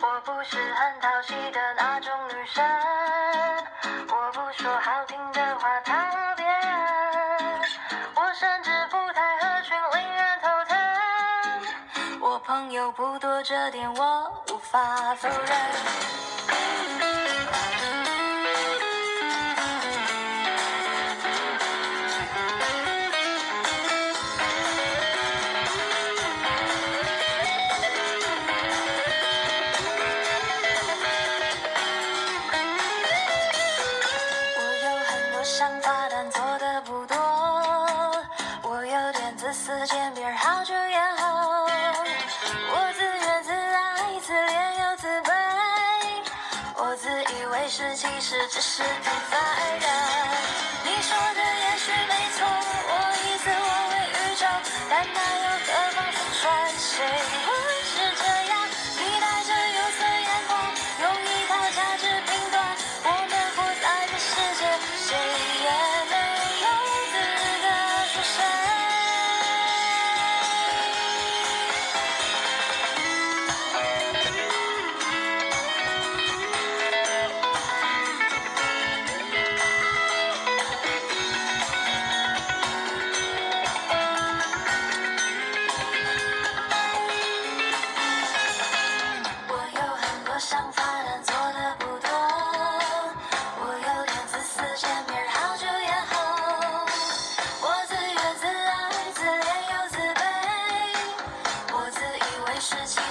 我不是很讨喜的那种女生，我不说好听的话讨别人，我甚至不太合群，令人头疼。我朋友不多，这点我无法否认。自以为是，其实只是平凡人。你说的也许没错，我以自我为宇宙，但那想法，但做的不多。我有点自私，见别人好久眼红。我自怨自艾，自怜又自卑。我自以为是，其实只是